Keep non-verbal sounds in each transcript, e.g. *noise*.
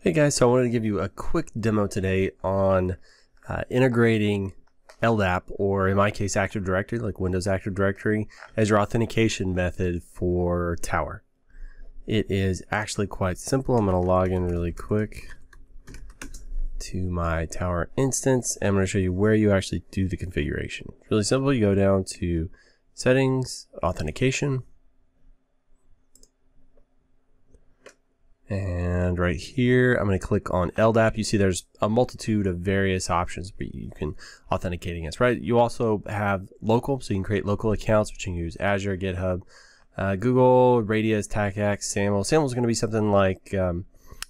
Hey guys, so I wanted to give you a quick demo today on uh, integrating LDAP, or in my case Active Directory, like Windows Active Directory, as your authentication method for Tower. It is actually quite simple. I'm going to log in really quick to my Tower instance. And I'm going to show you where you actually do the configuration. It's really simple. You go down to Settings, Authentication, And right here, I'm going to click on LDAP. You see there's a multitude of various options but you can authenticate against, right? You also have local, so you can create local accounts, which you can use Azure, GitHub, uh, Google, Radius, TACACS, SAML. SAML is going to be something like um,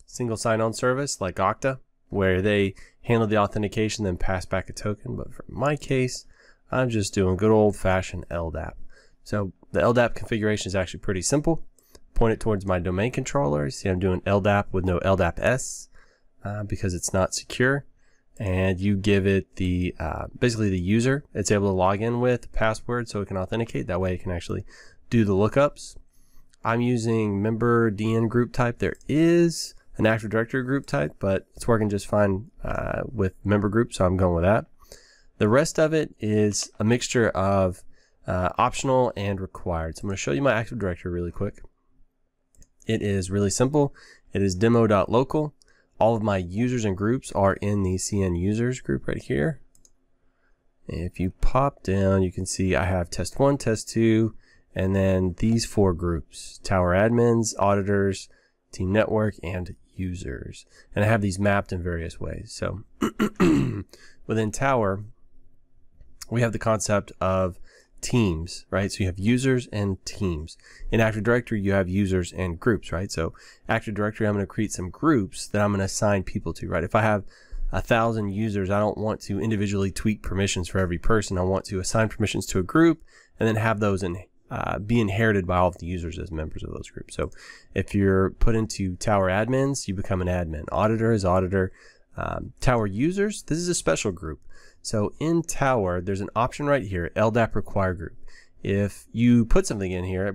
single sign-on service, like Okta, where they handle the authentication, then pass back a token. But for my case, I'm just doing good old-fashioned LDAP. So the LDAP configuration is actually pretty simple point it towards my domain controller. See, I'm doing LDAP with no LDAP S uh, because it's not secure. And you give it the uh, basically the user it's able to log in with password so it can authenticate. That way it can actually do the lookups. I'm using member DN group type. There is an Active Directory group type, but it's working just fine uh, with member group, so I'm going with that. The rest of it is a mixture of uh, optional and required. So I'm going to show you my Active Directory really quick. It is really simple. It is demo.local. All of my users and groups are in the CN users group right here. If you pop down, you can see I have test one, test two, and then these four groups, tower admins, auditors, team network, and users. And I have these mapped in various ways. So *clears throat* within tower, we have the concept of teams, right? So you have users and teams. In Active Directory, you have users and groups, right? So Active Directory, I'm going to create some groups that I'm going to assign people to, right? If I have a thousand users, I don't want to individually tweak permissions for every person. I want to assign permissions to a group and then have those in, uh, be inherited by all of the users as members of those groups. So if you're put into Tower admins, you become an admin. Auditor is auditor. Um, tower users, this is a special group. So in Tower, there's an option right here, LDAP require group. If you put something in here,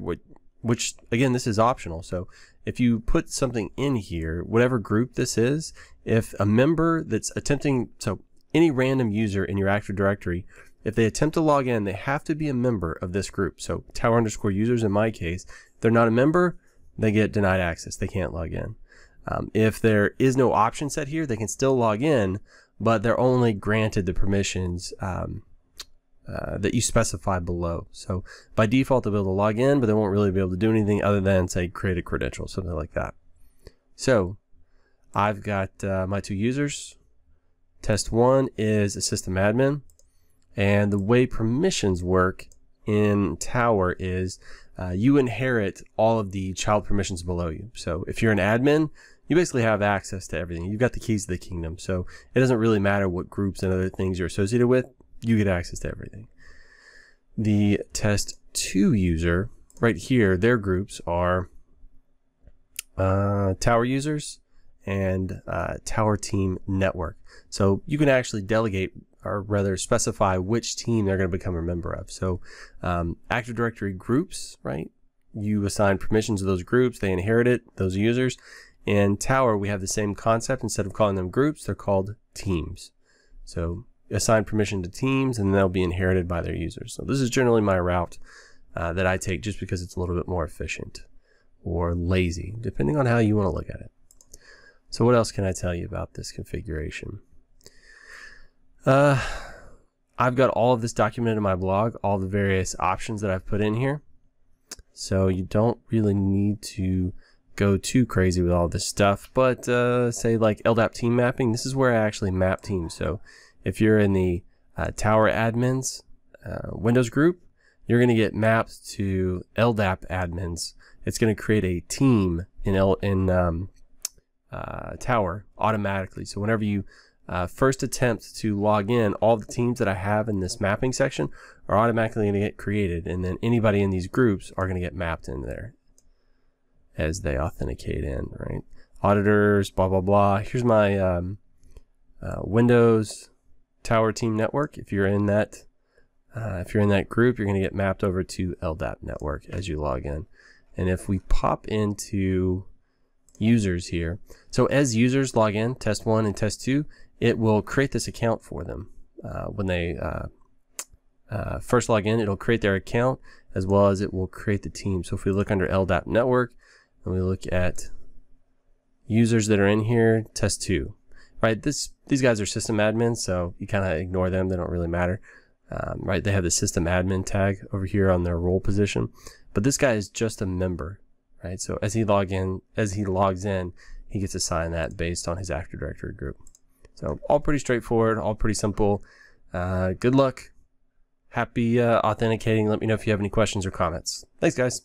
which again, this is optional. So if you put something in here, whatever group this is, if a member that's attempting, so any random user in your Active Directory, if they attempt to log in, they have to be a member of this group. So tower underscore users in my case, if they're not a member, they get denied access. They can't log in. Um, if there is no option set here, they can still log in, but they're only granted the permissions um, uh, that you specify below. So by default, they'll be able to log in, but they won't really be able to do anything other than say create a credential, something like that. So I've got uh, my two users. Test one is a system admin. And the way permissions work in Tower is uh, you inherit all of the child permissions below you. So if you're an admin, you basically have access to everything. You've got the keys to the kingdom. So it doesn't really matter what groups and other things you're associated with. You get access to everything. The test 2 user, right here, their groups are uh, tower users and uh, tower team network. So you can actually delegate or rather specify which team they're going to become a member of. So um, Active Directory groups, right? You assign permissions to those groups, they inherit it, those users, in Tower, we have the same concept. Instead of calling them groups, they're called teams. So assign permission to teams and they'll be inherited by their users. So this is generally my route uh, that I take just because it's a little bit more efficient or lazy, depending on how you want to look at it. So what else can I tell you about this configuration? Uh, I've got all of this documented in my blog, all the various options that I've put in here. So you don't really need to go too crazy with all this stuff, but uh, say like LDAP team mapping, this is where I actually map teams. So if you're in the uh, tower admins uh, Windows group, you're going to get mapped to LDAP admins. It's going to create a team in L in um, uh, tower automatically. So whenever you uh, first attempt to log in, all the teams that I have in this mapping section are automatically going to get created, and then anybody in these groups are going to get mapped in there as they authenticate in, right? Auditors, blah, blah, blah. Here's my um, uh, Windows Tower Team Network. If you're in that, uh, if you're in that group, you're going to get mapped over to LDAP Network as you log in. And if we pop into users here. So as users log in, test one and test two, it will create this account for them. Uh, when they uh, uh, first log in, it'll create their account as well as it will create the team. So if we look under LDAP network and we look at users that are in here, test two, right? This These guys are system admins, so you kind of ignore them. They don't really matter, um, right? They have the system admin tag over here on their role position, but this guy is just a member, right? So as he log in, as he logs in, he gets assigned that based on his Active Directory group. So all pretty straightforward, all pretty simple. Uh, good luck. Happy uh, authenticating. Let me know if you have any questions or comments. Thanks, guys.